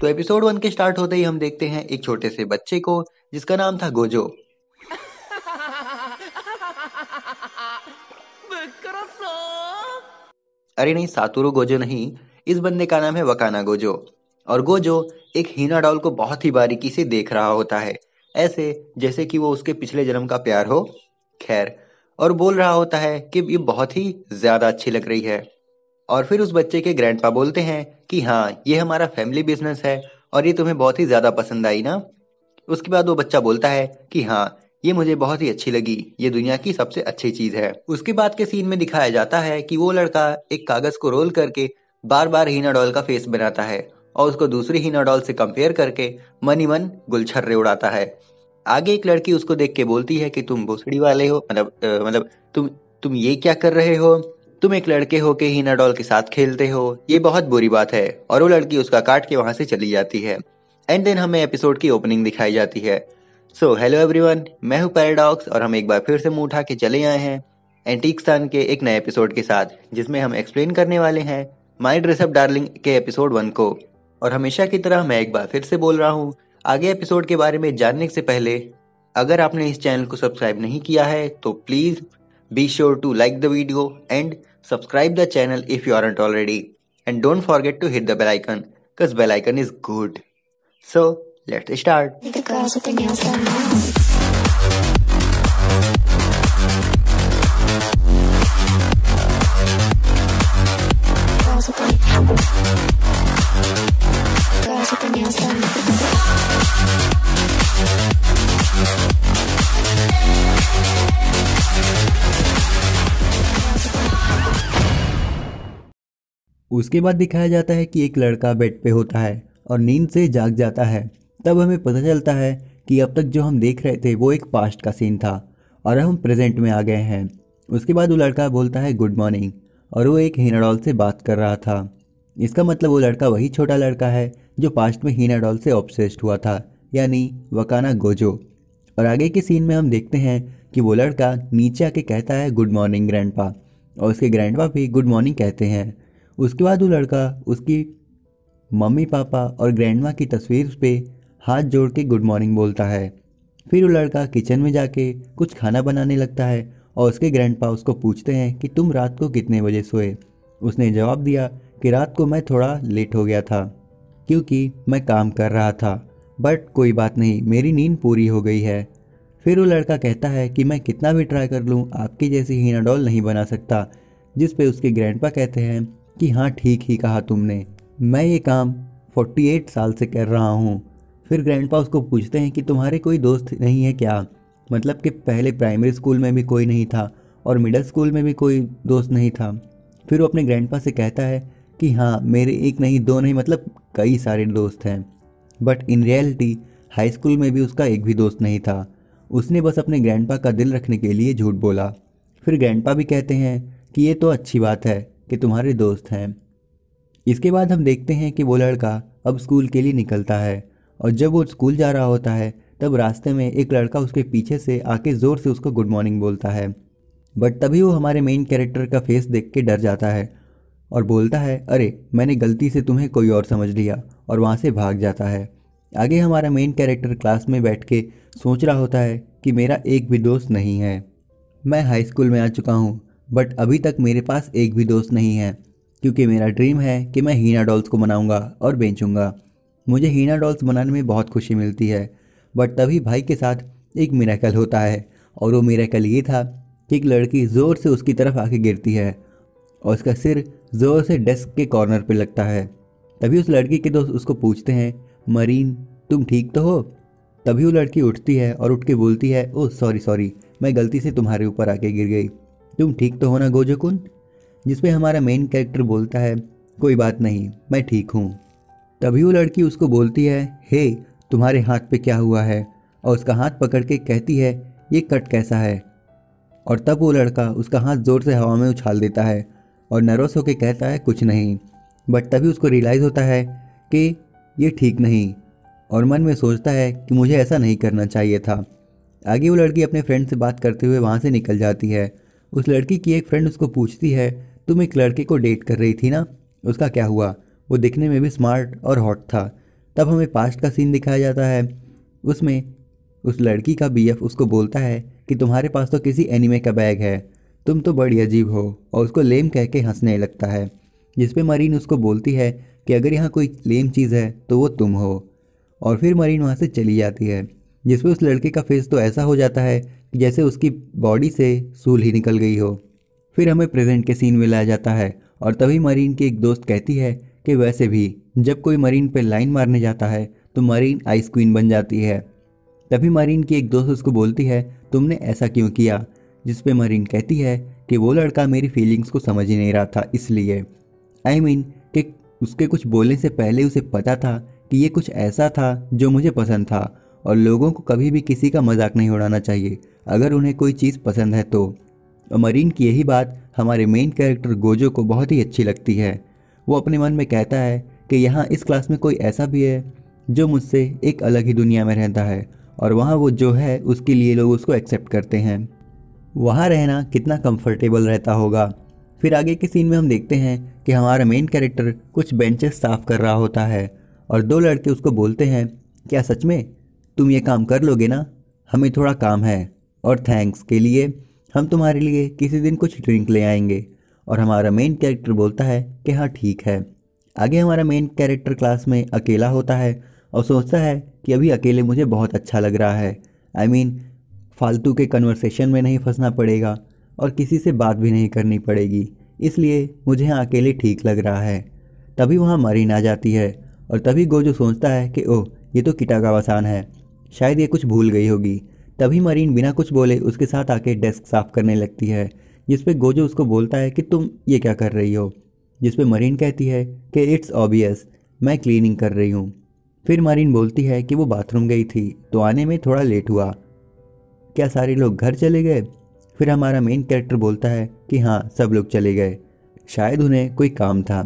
तो episode one के start होते ही हम देखते हैं एक छोटे से बच्चे को, जिसका नाम था गोजो। अरे नहीं, सातुरु गोजो नहीं, इस बंदे का नाम है वकाना गोजो। और गोजो एक हीना डॉल को बहुत ही बारीकी से देख रहा होता है, ऐसे जैसे कि वो उसके पिछले जन्म का प्यार हो। खैर, और बोल रहा होता है कि ये बहुत ही ज़्यादा अच्छी लग रही है। और फिर उस बच्चे के ग्रैंडपा बोलते हैं कि हाँ ये हमारा फैमिली बिज़नेस है और ये तुम्हें बहुत ही ज़्यादा पसंद आई ना? उसके बाद वो बच्चा बोलता है कि हाँ ये मुझे बहुत ही अच्छी लगी, ये दुनिया की सबसे अच्छी चीज़ है। उसके बाद के सीन में दिखाया जाता है कि वो लड़का एक कागज़ को रोल करके बार बार हीना डॉल का फेस बनाता है और उसको दूसरी हीना डॉल से कंपेयर करके मन ही मन गुलछर्रे उड़ाता है। आगे एक लड़की उसको देख के बोलती है कि तुम भोसड़ी वाले हो मतलब मतलब तुम तुम ये क्या कर रहे हो? तुम एक लड़के हो के हीना डॉल के साथ खेलते हो। ये बहुत बुरी बात है, और वो लड़की उसका काट के वहाँ से चली जाती है। एंड देन हमें एपिसोड की ओपनिंग दिखाई जाती है। सो हेलो एवरीवन मैं हूँ पैराडॉक्स और हम एक बार फिर से मुँह उठा के चले आए हैं एंटीक सन के एक नए एपिसोड के साथ, जिसमें हम एक्सप्लेन करने वाले हैं माई ड्रेसअप डार्लिंग के एपिसोड वन को। और हमेशा की तरह मैं एक बार फिर से बोल रहा हूँ, आगे एपिसोड के बारे में जानने से पहले, अगर आपने इस चैनल को सब्सक्राइब नहीं किया है तो please Be sure to like the video and subscribe the channel if you aren't already. And don't forget to hit the bell icon cause bell icon is good. So let's start. उसके बाद दिखाया जाता है कि एक लड़का bed पे होता है और नींद से जाग जाता है। तब हमें पता चलता है कि अब तक जो हम देख रहे थे, वो एक पास्ट का सीन था और हम प्रेजेंट में आ गए हैं। उसके बाद वो लड़का बोलता है, गुड मॉर्निंग और वो एक हीनाडॉल से बात कर रहा था। इसका मतलब वो लड़का वही छोटा लड़का है जो पास्ट में हीनाडॉल से ऑब्सेस्ड हुआ था, यानी वकाना गोजो। और आगे के सीन में हम देखते हैं कि वो लड़का नीचे आके कहता है, गुड मॉर्निंग, ग्रैंडपा और उसके ग्रैंडपा भी गुड मॉर्निंग कहते हैं। उसके बाद वो लड़का उसकी मम्मी, पापा और ग्रैंडमा की तस्वीर पे हाथ जोड़ के गुड मॉर्निंग बोलता है। फिर वो लड़का किचन में जाके कुछ खाना बनाने लगता है और उसके ग्रैंडपा उसको पूछते हैं कि तुम रात को कितने बजे सोए? उसने जवाब दिया कि रात को मैं थोड़ा लेट हो गया था, क्योंकि मैं काम कर रहा था। बट कोई बात नहीं, मेरी नींद पूरी हो गई है। फिर वो लड़का कहता है कि मैं कितना भी ट्राई कर लूँ, आपकी जैसी हीना डॉल नहीं बना सकता, जिस पे उसके ग्रैंडपा कहते हैं कि हाँ ठीक ही कहा तुमने। मैं ये काम 48 साल से कर रहा हूँ। फिर ग्रैंडपा उसको पूछते हैं कि तुम्हारे कोई दोस्त नहीं है क्या? मतलब कि पहले प्राइमरी स्कूल में भी कोई नहीं था और मिडिल स्कूल में भी कोई दोस्त नहीं था। फिर वो अपने ग्रैंडपा से कहता है कि हाँ मेरे एक नहीं, दो नहीं मतलब कई सारे दोस्त हैं। But in reality high school में भी उसका एक भी दोस्त नहीं था। उसने बस अपने ग्रैंडपा का दिल रखने के लिए झूठ बोला। फिर ग्रैंडपा भी कहते हैं कि ये तो अच्छी बात है कि तुम्हारे दोस्त हैं। इसके बाद हम देखते हैं कि वो लड़का अब स्कूल के लिए निकलता है और जब वो स्कूल जा रहा होता है, तब रास्ते में एक लड़का उसके पीछे से आके ज़ोर से उसको गुड मॉर्निंग बोलता है। बट तभी वो हमारे मेन कैरेक्टर का फेस देख के डर जाता है और बोलता है, अरे, मैंने गलती से तुम्हें कोई और समझ लिया और वहाँ से भाग जाता है। आगे हमारा मेन कैरेक्टर क्लास में बैठ के सोच रहा होता है कि मेरा एक भी दोस्त नहीं है। मैं हाई स्कूल में आ चुका हूँ। बट अभी तक मेरे पास एक भी दोस्त नहीं है, क्योंकि मेरा ड्रीम है कि मैं हीना डॉल्स को बनाऊँगा और बेचूँगा। मुझे हीना डॉल्स बनाने में बहुत खुशी मिलती है बट तभी भाई के साथ एक मिराकल होता है, और वो मिराकल ये था कि एक लड़की ज़ोर से उसकी तरफ़ आके गिरती है, और उसका सिर ज़ोर से डेस्क के कॉर्नर पर लगता है। तभी उस लड़की के दोस्त उसको पूछते हैं, मरीन, तुम ठीक तो हो? तभी वो लड़की उठती है और उठ के बोलती है, ओह सॉरी सॉरी मैं गलती से तुम्हारे ऊपर आके गिर गई। तुम ठीक तो हो ना, गोजोकुन? जिसपे हमारा मेन कैरेक्टर बोलता है, कोई बात नहीं, मैं ठीक हूँ। तभी वो लड़की उसको बोलती है, हे, तुम्हारे हाथ पे क्या हुआ है? और उसका हाथ पकड़ के कहती है, ये कट कैसा है? और तब वो लड़का उसका हाथ ज़ोर से हवा में उछाल देता है और नर्वस होकर कहता है, कुछ नहीं। बट तभी उसको रियलाइज़ होता है कि ये ठीक नहीं और मन में सोचता है कि मुझे ऐसा नहीं करना चाहिए था। आगे वो लड़की अपने फ्रेंड से बात करते हुए वहाँ से निकल जाती है। उस लड़की की एक फ्रेंड उसको पूछती है, तुम एक लड़के को डेट कर रही थी ना? उसका क्या हुआ? वो दिखने में भी स्मार्ट और हॉट था। तब हमें पास्ट का सीन दिखाया जाता है। उसमें उस लड़की का बीएफ उसको बोलता है कि, तुम्हारे पास तो किसी एनिमे का बैग है। तुम तो बड़ी अजीब हो। और उसको लेम कह के हंसने लगता है जिस पे मरीन उसको बोलती है कि, अगर यहाँ कोई लेम चीज़ है तो वो तुम हो। और फिर मरीन वहाँ से चली जाती है। जिसपे उस लड़के का फेस तो ऐसा हो जाता है कि जैसे उसकी बॉडी से सूल ही निकल गई हो। फिर हमें प्रेजेंट के सीन में लाया जाता है और तभी मरीन की एक दोस्त कहती है कि वैसे भी जब कोई मरीन पे लाइन मारने जाता है तो मरीन आइस क्वीन बन जाती है। तभी मरीन की एक दोस्त उसको बोलती है तुमने ऐसा क्यों किया? जिस पे मरीन कहती है कि वो लड़का मेरी फीलिंग्स को समझ ही नहीं रहा था इसलिए। आई I मीन mean, कि उसके कुछ बोलने से पहले उसे पता था कि ये कुछ ऐसा था जो मुझे पसंद था। और लोगों को कभी भी किसी का मज़ाक नहीं उड़ाना चाहिए। अगर उन्हें कोई चीज़ पसंद है तो। मरीन की यही बात हमारे मेन कैरेक्टर गोजो को बहुत ही अच्छी लगती है। वो अपने मन में कहता है कि यहाँ इस क्लास में कोई ऐसा भी है जो मुझसे एक अलग ही दुनिया में रहता है और वहाँ वो जो है उसके लिए लोग उसको एक्सेप्ट करते हैं। वहाँ रहना कितना कंफर्टेबल रहता होगा। फिर आगे के सीन में हम देखते हैं कि हमारा मेन कैरेक्टर कुछ बेंचेस साफ़ कर रहा होता है और दो लड़के उसको बोलते हैं, क्या सच में तुम ये काम कर लोगे ना? हमें थोड़ा काम है और थैंक्स के लिए हम तुम्हारे लिए किसी दिन कुछ ड्रिंक ले आएँगे। और हमारा मेन कैरेक्टर बोलता है कि हाँ ठीक है। आगे हमारा मेन कैरेक्टर क्लास में अकेला होता है और सोचता है कि अभी अकेले मुझे बहुत अच्छा लग रहा है। आई I मीन mean, फालतू के कन्वर्सेशन में नहीं फंसना पड़ेगा और किसी से बात भी नहीं करनी पड़ेगी। इसलिए मुझे यहाँ अकेले ठीक लग रहा है। तभी वहाँ मरीन आ जाती है और तभी गोजो सोचता है कि ओह ये तो किटागावासान है। शायद ये कुछ भूल गई होगी। तभी मरीन बिना कुछ बोले उसके साथ आके डेस्क साफ़ करने लगती है जिस पे गोजो उसको बोलता है कि तुम ये क्या कर रही हो? जिस पे मरीन कहती है कि इट्स ऑबियस, मैं क्लीनिंग कर रही हूँ। फिर मरीन बोलती है कि वो बाथरूम गई थी तो आने में थोड़ा लेट हुआ। क्या सारे लोग घर चले गए? फिर हमारा मेन कैरेक्टर बोलता है कि हाँ सब लोग चले गए। शायद उन्हें कोई काम था।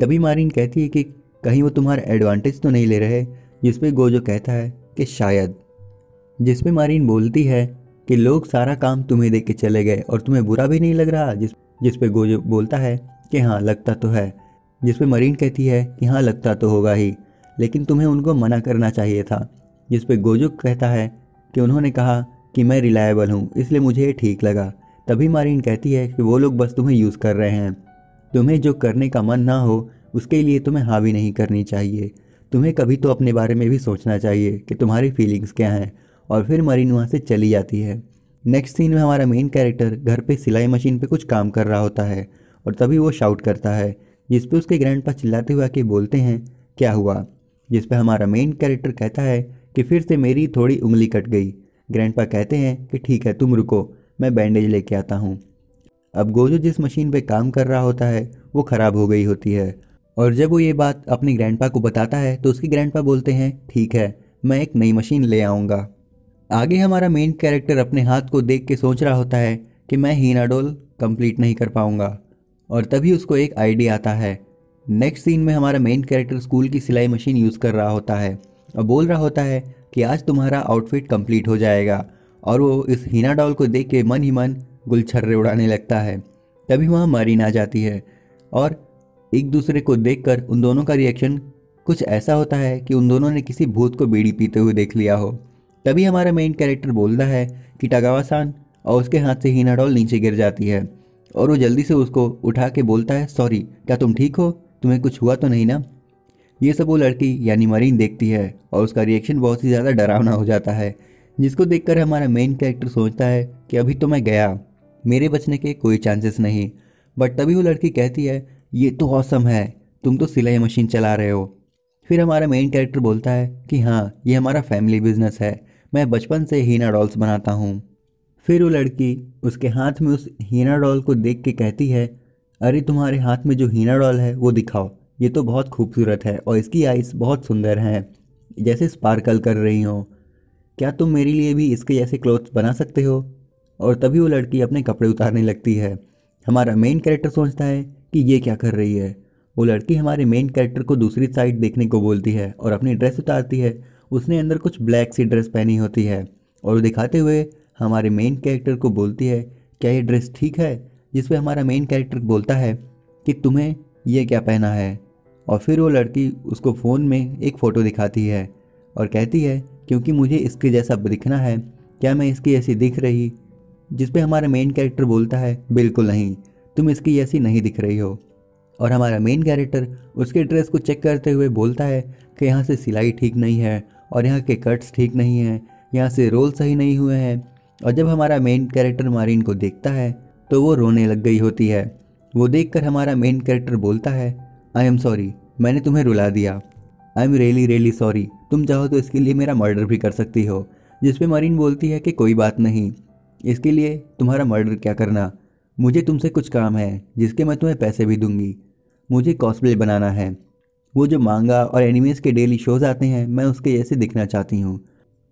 तभी मारिन कहती है कि कहीं वो तुम्हारा एडवांटेज तो नहीं ले रहे जिस पे गोजो कहता है कि शायद। जिसमें मारिन बोलती है कि लोग सारा काम तुम्हें दे के चले गए और तुम्हें बुरा भी नहीं लग रहा, जिस जिस पे गोजो बोलता है कि हाँ लगता तो है। जिस पे मरीन कहती है कि हाँ लगता तो होगा ही, लेकिन तुम्हें उनको मना करना चाहिए था। जिस पे गोजो कहता है कि उन्होंने कहा कि मैं रिलायबल हूँ, इसलिए मुझे ये ठीक लगा। तभी मारिन कहती है कि वो लोग बस तुम्हें यूज़ कर रहे हैं। तुम्हें जो करने का मन ना हो, उसके लिए तुम्हें हाँ भी नहीं करनी चाहिए। तुम्हें कभी तो अपने बारे में भी सोचना चाहिए कि तुम्हारी फीलिंग्स क्या हैं और फिर मरीन वहाँ से चली जाती है। नेक्स्ट सीन में हमारा मेन कैरेक्टर घर पे सिलाई मशीन पे कुछ काम कर रहा होता है और तभी वो शाउट करता है, जिस पे उसके ग्रैंड पा चिल्लाते हुए आके बोलते हैं, क्या हुआ? जिस पे हमारा मेन कैरेक्टर कहता है कि फिर से मेरी थोड़ी उंगली कट गई। ग्रैंड पा कहते हैं कि ठीक है, तुम रुको, मैं बैंडेज लेके आता हूँ। अब गोजो जिस मशीन पे काम कर रहा होता है, वो ख़राब हो गई होती है और जब वो ये बात अपने ग्रैंडपा को बताता है तो उसके ग्रैंडपा बोलते हैं, ठीक है, मैं एक नई मशीन ले आऊँगा। आगे हमारा मेन कैरेक्टर अपने हाथ को देख के सोच रहा होता है कि मैं हीनाडोल कंप्लीट नहीं कर पाऊँगा। और तभी उसको एक आइडिया आता है। नेक्स्ट सीन में हमारा मेन कैरेक्टर स्कूल की सिलाई मशीन यूज़ कर रहा होता है। और बोल रहा होता है कि आज तुम्हारा आउटफिट कंप्लीट हो जाएगा। और वो इस हीना डॉल को देख के मन ही मन गुलछर्रे उड़ाने लगता है। तभी वहाँ मरीन आ जाती है। और एक दूसरे को देखकर उन दोनों का रिएक्शन कुछ ऐसा होता है कि उन दोनों ने किसी भूत को बीड़ी पीते हुए देख लिया हो। तभी हमारा मेन कैरेक्टर बोलता है कि टगावासान, और उसके हाथ से हीना डॉल नीचे गिर जाती है, और वो जल्दी से उसको उठा के बोलता है, सॉरी, क्या तुम ठीक हो? तुम्हें कुछ हुआ तो नहीं ना? ये सब वो लड़की, यानी मरीन, देखती है, और उसका रिएक्शन बहुत ही ज़्यादा डरावना हो जाता है, जिसको देखकर हमारा मेन कैरेक्टर सोचता है कि अभी तो मैं गया, मेरे बचने के कोई चांसेस नहीं। बट तभी वो लड़की कहती है ये तो औसम है। तुम तो सिलाई मशीन चला रहे हो। फिर हमारा मेन कैरेक्टर बोलता है कि हाँ ये हमारा फैमिली बिज़नेस है। मैं बचपन से हीना डॉल्स बनाता हूँ। फिर वो लड़की उसके हाथ में उस हीना डॉल को देख के कहती है, अरे, तुम्हारे हाथ में जो हीना डॉल है, वो दिखाओ। ये तो बहुत खूबसूरत है और इसकी आइस बहुत सुंदर हैं। जैसे स्पार्कल कर रही हो। क्या तुम मेरे लिए भी इसके जैसे क्लोथ्स बना सकते हो? और तभी वो लड़की अपने कपड़े उतारने लगती है। हमारा मेन कैरेक्टर सोचता है कि ये क्या कर रही है? वो लड़की हमारे मेन कैरेक्टर को दूसरी साइड देखने को बोलती है और अपनी ड्रेस उतारती है। उसने अंदर कुछ ब्लैक सी ड्रेस पहनी होती है और दिखाते हुए हमारे मेन कैरेक्टर को बोलती है, क्या ये ड्रेस ठीक है? जिस पे हमारा मेन कैरेक्टर बोलता है कि, तुम्हें ये क्या पहना है? और फिर वो लड़की उसको फ़ोन में एक फ़ोटो दिखाती है और कहती है, क्योंकि मुझे इसके जैसा दिखना है, क्या मैं इसकी ऐसी दिख रही? जिस पे हमारा मेन कैरेक्टर बोलता है, बिल्कुल नहीं। तुम इसकी ऐसी नहीं दिख रही हो। और हमारा मेन कैरेक्टर उसके ड्रेस को चेक करते हुए बोलता है कि यहाँ से सिलाई ठीक नहीं है और यहाँ के कट्स ठीक नहीं हैं, यहाँ से रोल सही नहीं हुए हैं। और जब हमारा मेन कैरेक्टर मारिन को देखता है तो वो रोने लग गई होती है। वो देखकर हमारा मेन कैरेक्टर बोलता है आई एम सॉरी मैंने तुम्हें रुला दिया। I am really really sorry तुम चाहो तो इसके लिए मेरा मर्डर भी कर सकती हो। जिसपे मरीन बोलती है कि कोई बात नहीं, इसके लिए तुम्हारा मर्डर क्या करना? मुझे तुमसे कुछ काम है, जिसके मैं तुम्हें पैसे भी दूँगी। मुझे कॉस्प्ले बनाना है। वो जो मांगा और एनिमेस के डेली शोज़ आते हैं, मैं उसके जैसे दिखना चाहती हूँ।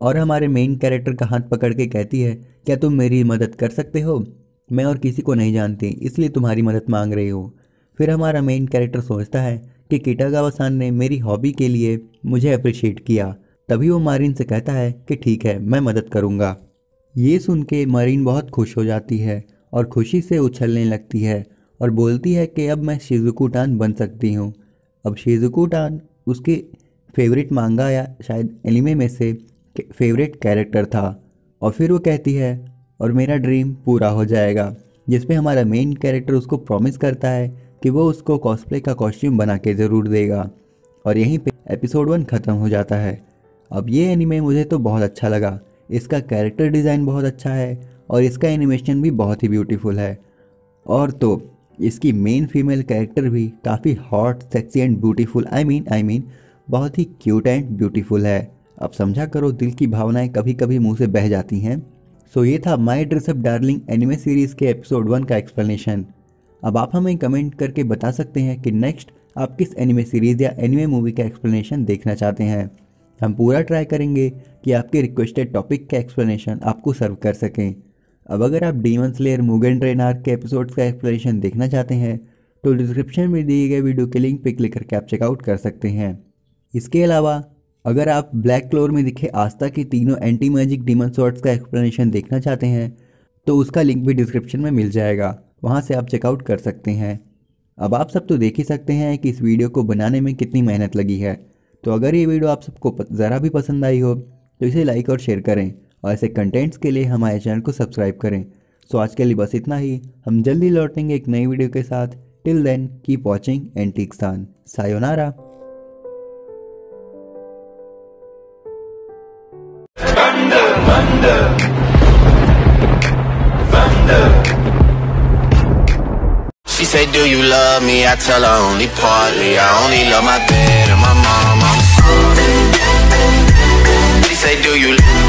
और हमारे मेन कैरेक्टर का हाथ पकड़ के कहती है, क्या तुम मेरी मदद कर सकते हो? मैं और किसी को नहीं जानती, इसलिए तुम्हारी मदद मांग रही हूँ। फिर हमारा मेन कैरेक्टर सोचता है कि किटागावा-सान ने मेरी हॉबी के लिए मुझे अप्रिशिएट किया। तभी वो मारिन से कहता है कि, ठीक है, मैं मदद करूँगा। ये सुन के मारिन बहुत खुश हो जाती है। और खुशी से उछलने लगती है और बोलती है कि अब मैं शिजुकू टान बन सकती हूँ। अब शिजुकू टान उसके फेवरेट मांगा या शायद एनिमे में से फेवरेट कैरेक्टर था और फिर वो कहती है, और मेरा ड्रीम पूरा हो जाएगा जिसमें हमारा मेन कैरेक्टर उसको प्रॉमिस करता है कि वो उसको कॉस्प्ले का कॉस्ट्यूम बना के ज़रूर देगा। और यहीं पे एपिसोड वन ख़त्म हो जाता है। अब ये एनिमे मुझे तो बहुत अच्छा लगा। इसका कैरेक्टर डिज़ाइन बहुत अच्छा है और इसका एनिमेशन भी बहुत ही ब्यूटीफुल है। और तो इसकी मेन फीमेल कैरेक्टर भी काफ़ी hot sexy and beautiful I mean I mean बहुत ही क्यूट एंड ब्यूटीफुल है। अब समझा करो, दिल की भावनाएँ कभी कभी मुँह से बह जाती हैं। सो ये था my dress up darling anime series के एपिसोड वन का एक्सप्लेनेशन अब आप हमें कमेंट करके बता सकते हैं कि नेक्स्ट आप किस एनिमे सीरीज़ या एनिमे मूवी का एक्सप्लेनेशन देखना चाहते हैं। हम पूरा ट्राई करेंगे कि आपके रिक्वेस्टेड टॉपिक का एक्सप्लेनेशन आपको सर्व कर सकें। अब अगर आप Demon Slayer Mugen Train arc के एपिसोड्स का एक्सप्लेनेशन देखना चाहते हैं तो डिस्क्रिप्शन में दिए गए वीडियो के लिंक पे क्लिक करके आप चेकआउट कर सकते हैं। इसके अलावा, अगर आप ब्लैक क्लोर में दिखे आस्था के तीनों एंटी मैजिक डीमन शॉर्ट्स का एक्सप्लेनेशन देखना चाहते हैं तो उसका लिंक भी डिस्क्रिप्शन में मिल जाएगा। वहाँ से आप चेकआउट कर सकते हैं। अब आप सब तो देख ही सकते हैं कि इस वीडियो को बनाने में कितनी मेहनत लगी है। तो अगर ये वीडियो आप सबको ज़रा भी पसंद आई हो तो इसे लाइक और शेयर करें। और ऐसे कंटेंट्स के लिए हमारे चैनल को सब्सक्राइब करें सो आज के लिए बस इतना ही हम जल्दी लौटेंगे एक नई वीडियो के साथ टिल देन कीप वॉचिंग एंटीक्सान सायोनारा She say, do you love me? I tell her only partly. I only love my bed and my mom. I'm sorry. She say, do you?